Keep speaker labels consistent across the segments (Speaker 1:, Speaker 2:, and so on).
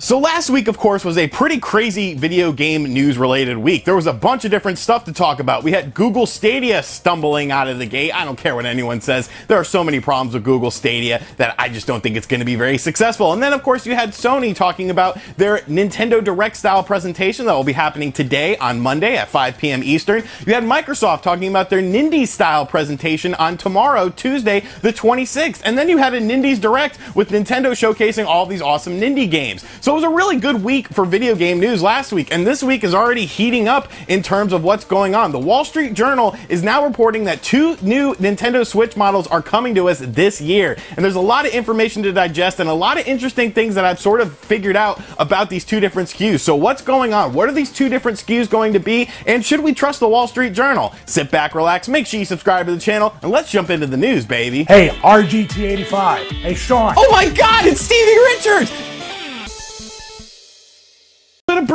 Speaker 1: So last week, of course, was a pretty crazy video game news related week. There was a bunch of different stuff to talk about. We had Google Stadia stumbling out of the gate. I don't care what anyone says. There are so many problems with Google Stadia that I just don't think it's going to be very successful. And then, of course, you had Sony talking about their Nintendo Direct style presentation that will be happening today on Monday at 5 p.m. Eastern. You had Microsoft talking about their Nindie style presentation on tomorrow, Tuesday, the 26th. And then you had a Nindies Direct with Nintendo showcasing all these awesome Nindie games. So so it was a really good week for video game news last week, and this week is already heating up in terms of what's going on. The Wall Street Journal is now reporting that two new Nintendo Switch models are coming to us this year. And there's a lot of information to digest and a lot of interesting things that I've sort of figured out about these two different SKUs. So what's going on? What are these two different SKUs going to be? And should we trust the Wall Street Journal? Sit back, relax, make sure you subscribe to the channel, and let's jump into the news, baby.
Speaker 2: Hey, RGT85. Hey, Shawn.
Speaker 1: Oh my god, it's Stevie Richards!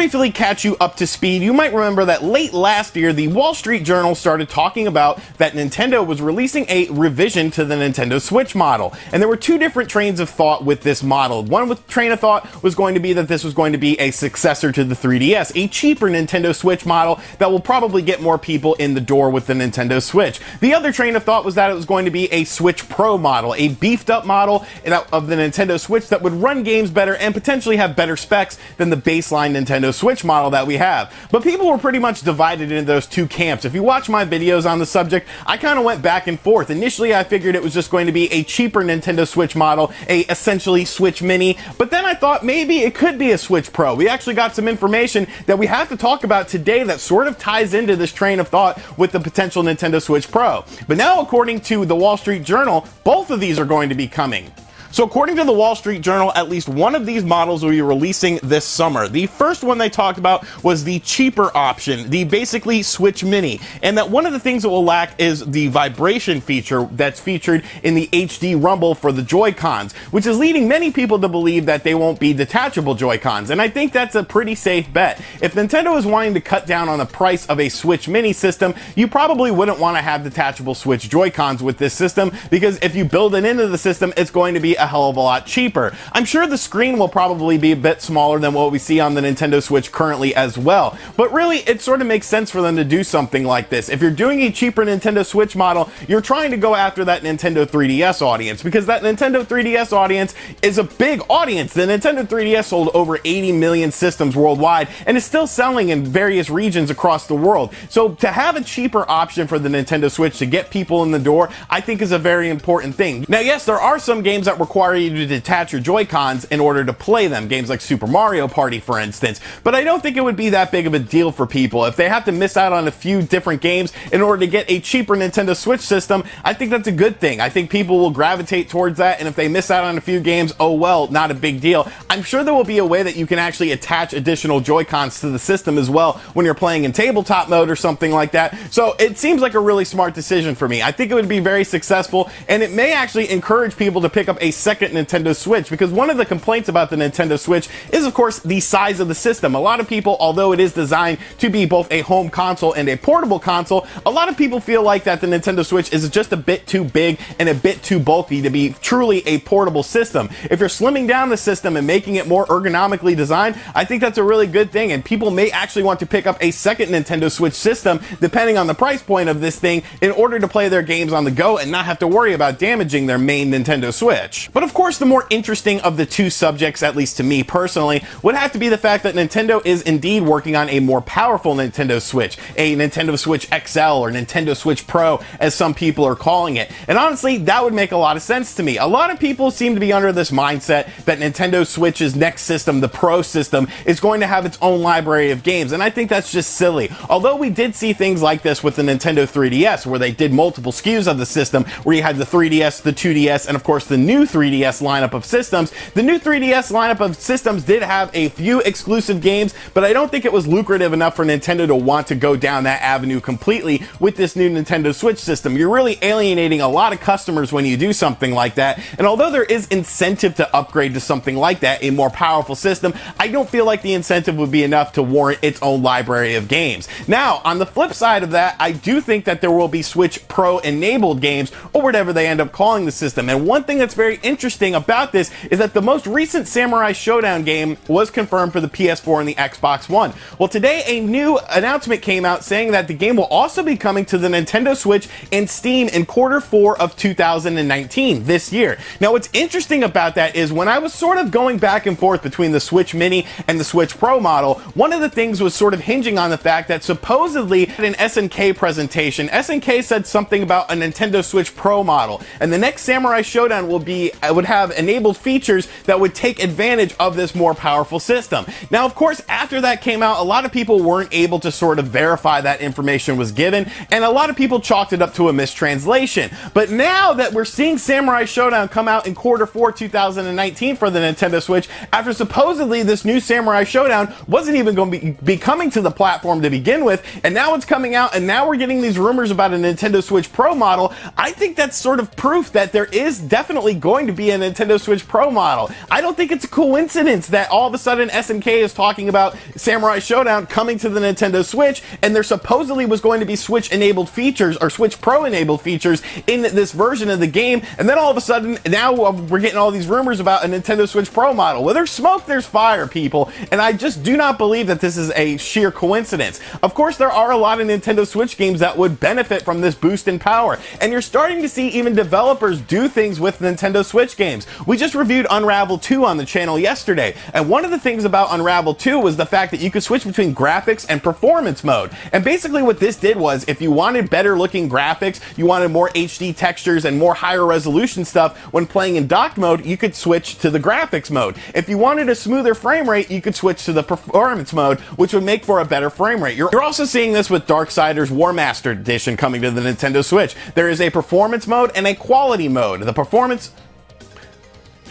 Speaker 1: Briefly catch you up to speed, you might remember that late last year, the Wall Street Journal started talking about that Nintendo was releasing a revision to the Nintendo Switch model. And there were two different trains of thought with this model. One with train of thought was going to be that this was going to be a successor to the 3DS, a cheaper Nintendo Switch model that will probably get more people in the door with the Nintendo Switch. The other train of thought was that it was going to be a Switch Pro model, a beefed up model of the Nintendo Switch that would run games better and potentially have better specs than the baseline Nintendo Nintendo Switch model that we have. But people were pretty much divided into those two camps. If you watch my videos on the subject, I kind of went back and forth. Initially, I figured it was just going to be a cheaper Nintendo Switch model, a essentially Switch Mini, but then I thought maybe it could be a Switch Pro. We actually got some information that we have to talk about today that sort of ties into this train of thought with the potential Nintendo Switch Pro. But now, according to the Wall Street Journal, both of these are going to be coming. So, according to the Wall Street Journal, at least one of these models will be releasing this summer. The first one they talked about was the cheaper option, the basically Switch Mini. And that one of the things it will lack is the vibration feature that's featured in the HD Rumble for the Joy-Cons, which is leading many people to believe that they won't be detachable Joy-Cons. And I think that's a pretty safe bet. If Nintendo is wanting to cut down on the price of a Switch Mini system, you probably wouldn't want to have detachable Switch Joy-Cons with this system because if you build it into the system, it's going to be a hell of a lot cheaper. I'm sure the screen will probably be a bit smaller than what we see on the Nintendo Switch currently as well. But really, it sort of makes sense for them to do something like this. If you're doing a cheaper Nintendo Switch model, you're trying to go after that Nintendo 3DS audience because that Nintendo 3DS audience is a big audience. The Nintendo 3DS sold over 80 million systems worldwide and is still selling in various regions across the world. So to have a cheaper option for the Nintendo Switch to get people in the door, I think is a very important thing. Now, yes, there are some games that require you to detach your Joy-Cons in order to play them. Games like Super Mario Party, for instance. But I don't think it would be that big of a deal for people. If they have to miss out on a few different games in order to get a cheaper Nintendo Switch system, I think that's a good thing. I think people will gravitate towards that, and if they miss out on a few games, oh well, not a big deal. I'm sure there will be a way that you can actually attach additional Joy-Cons to the system as well when you're playing in tabletop mode or something like that. So it seems like a really smart decision for me. I think it would be very successful, and it may actually encourage people to pick up a second Nintendo Switch because one of the complaints about the Nintendo Switch is, of course, the size of the system. A lot of people, although it is designed to be both a home console and a portable console, a lot of people feel like that the Nintendo Switch is just a bit too big and a bit too bulky to be truly a portable system. If you're slimming down the system and making it more ergonomically designed, I think that's a really good thing, and people may actually want to pick up a second Nintendo Switch system, depending on the price point of this thing, in order to play their games on the go and not have to worry about damaging their main Nintendo Switch. But of course, the more interesting of the two subjects, at least to me personally, would have to be the fact that Nintendo is indeed working on a more powerful Nintendo Switch, a Nintendo Switch XL or Nintendo Switch Pro, as some people are calling it. And honestly, that would make a lot of sense to me. A lot of people seem to be under this mindset that Nintendo Switch's next system, the Pro system, is going to have its own library of games, and I think that's just silly. Although we did see things like this with the Nintendo 3DS, where they did multiple SKUs of the system, where you had the 3DS, the 2DS, and of course the new 3DS lineup of systems. The new 3DS lineup of systems did have a few exclusive games, but I don't think it was lucrative enough for Nintendo to want to go down that avenue completely with this new Nintendo Switch system. You're really alienating a lot of customers when you do something like that. And although there is incentive to upgrade to something like that, a more powerful system, I don't feel like the incentive would be enough to warrant its own library of games. Now, on the flip side of that, I do think that there will be Switch Pro enabled games or whatever they end up calling the system. And one thing that's very interesting about this is that the most recent Samurai Shodown game was confirmed for the PS4 and the Xbox One. Well, today a new announcement came out saying that the game will also be coming to the Nintendo Switch and Steam in quarter four of 2019 this year. Now, what's interesting about that is when I was sort of going back and forth between the Switch Mini and the Switch Pro model, one of the things was sort of hinging on the fact that supposedly at an SNK presentation, SNK said something about a Nintendo Switch Pro model, and the next Samurai Shodown will be would have enabled features that would take advantage of this more powerful system. Now, of course, after that came out, a lot of people weren't able to sort of verify that information was given, and a lot of people chalked it up to a mistranslation. But now that we're seeing Samurai Shodown come out in quarter four 2019 for the Nintendo Switch, after supposedly this new Samurai Shodown wasn't even going to be, be coming to the platform to begin with, and now it's coming out, and now we're getting these rumors about a Nintendo Switch Pro model, I think that's sort of proof that there is definitely going to be a Nintendo Switch Pro model. I don't think it's a coincidence that all of a sudden SNK is talking about Samurai Shodown coming to the Nintendo Switch, and there supposedly was going to be Switch enabled features or Switch Pro enabled features in this version of the game, and then all of a sudden now we're getting all these rumors about a Nintendo Switch Pro model. Well, there's smoke, there's fire, people, and I just do not believe that this is a sheer coincidence. Of course, there are a lot of Nintendo Switch games that would benefit from this boost in power, and you're starting to see even developers do things with Nintendo Switch games. We just reviewed Unravel 2 on the channel yesterday, and one of the things about Unravel 2 was the fact that you could switch between graphics and performance mode. And basically what this did was if you wanted better looking graphics, you wanted more HD textures and more higher resolution stuff when playing in docked mode, you could switch to the graphics mode. If you wanted a smoother frame rate, you could switch to the performance mode, which would make for a better frame rate. You're, also seeing this with Darksiders Warmastered Edition coming to the Nintendo Switch. There is a performance mode and a quality mode. The performance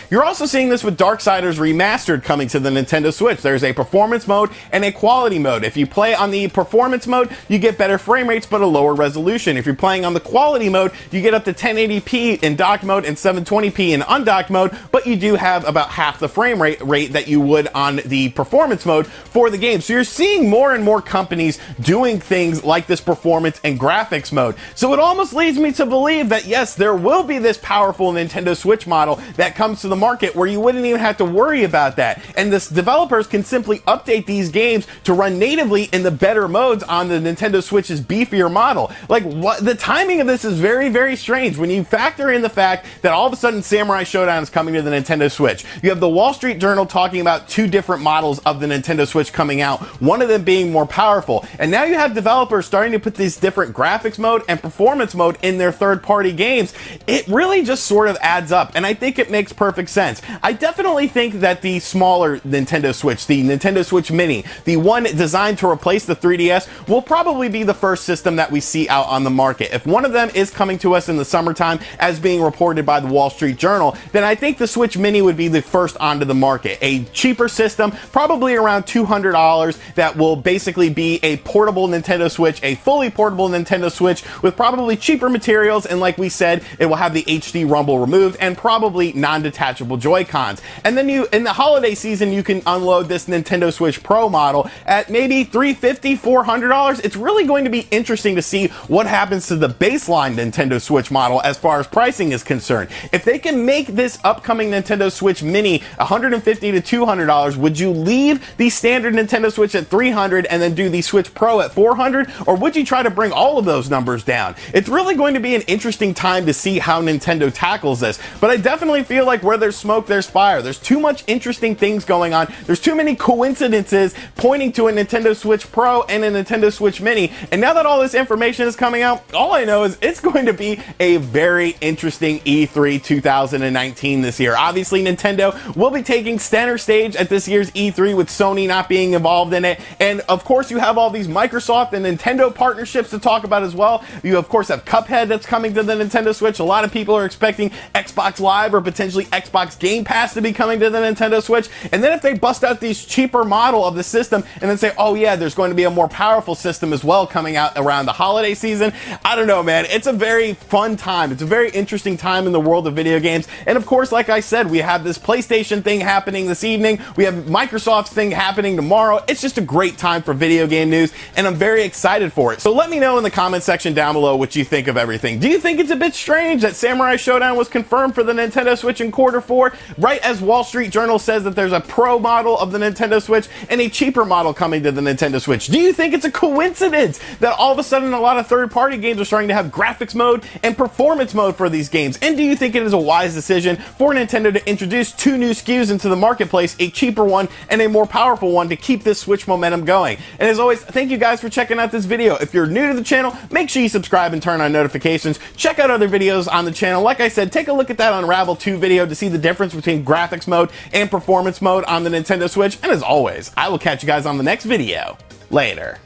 Speaker 1: you're also seeing this with Darksiders Remastered coming to the Nintendo Switch. There's a performance mode and a quality mode. If you play on the performance mode, you get better frame rates but a lower resolution. If you're playing on the quality mode, you get up to 1080p in dock mode and 720p in undocked mode, but you do have about half the frame rate, rate that you would on the performance mode for the game. So you're seeing more and more companies doing things like this performance and graphics mode. So it almost leads me to believe that yes, there will be this powerful Nintendo Switch model that comes to the market where you wouldn't even have to worry about that. And the developers can simply update these games to run natively in the better modes on the Nintendo Switch's beefier model. Like what the timing of this is very, very strange when you factor in the fact that all of a sudden Samurai Shodown is coming to the Nintendo Switch. You have the Wall Street Journal talking about two different models of the Nintendo Switch coming out, one of them being more powerful. And now you have developers starting to put these different graphics mode and performance mode in their third party games. It really just sort of adds up. And I think it makes perfect sense. I definitely think that the smaller Nintendo Switch, the Nintendo Switch Mini, the one designed to replace the 3DS, will probably be the first system that we see out on the market. If one of them is coming to us in the summertime, as being reported by the Wall Street Journal, then I think the Switch Mini would be the first onto the market. A cheaper system, probably around $200, that will basically be a portable Nintendo Switch, a fully portable Nintendo Switch with probably cheaper materials, and like we said, it will have the HD rumble removed and probably non-detachable detachable Joy-Cons. And then you, in the holiday season, you can unload this Nintendo Switch Pro model at maybe $350, $400. It's really going to be interesting to see what happens to the baseline Nintendo Switch model as far as pricing is concerned. If they can make this upcoming Nintendo Switch Mini $150 to $200, would you leave the standard Nintendo Switch at 300 and then do the Switch Pro at 400 or would you try to bring all of those numbers down? It's really going to be an interesting time to see how Nintendo tackles this, but I definitely feel like where there's smoke, there's fire. There's too much interesting things going on. There's too many coincidences pointing to a Nintendo Switch Pro and a Nintendo Switch Mini. And now that all this information is coming out, all I know is it's going to be a very interesting E3 2019 this year. Obviously, Nintendo will be taking center stage at this year's E3 with Sony not being involved in it. And of course, you have all these Microsoft and Nintendo partnerships to talk about as well. You, of course, have Cuphead that's coming to the Nintendo Switch. A lot of people are expecting Xbox Live or potentially Xbox Xbox Game Pass to be coming to the Nintendo Switch. And then if they bust out these cheaper model of the system and then say, oh yeah, there's going to be a more powerful system as well coming out around the holiday season. I don't know, man. It's a very fun time. It's a very interesting time in the world of video games. And of course, like I said, we have this PlayStation thing happening this evening. We have Microsoft's thing happening tomorrow. It's just a great time for video game news, and I'm very excited for it. So let me know in the comment section down below what you think of everything. Do you think it's a bit strange that Samurai Shodown was confirmed for the Nintendo Switch in quarter four, right as Wall Street Journal says that there's a pro model of the Nintendo Switch and a cheaper model coming to the Nintendo Switch? Do you think it's a coincidence that all of a sudden a lot of third party games are starting to have graphics mode and performance mode for these games? And do you think it is a wise decision for Nintendo to introduce two new SKUs into the marketplace, a cheaper one and a more powerful one to keep this Switch momentum going? And as always, thank you guys for checking out this video. If you're new to the channel, make sure you subscribe and turn on notifications. Check out other videos on the channel. Like I said, take a look at that Unravel 2 video to see the difference between graphics mode and performance mode on the Nintendo Switch. And as always, I will catch you guys on the next video. Later.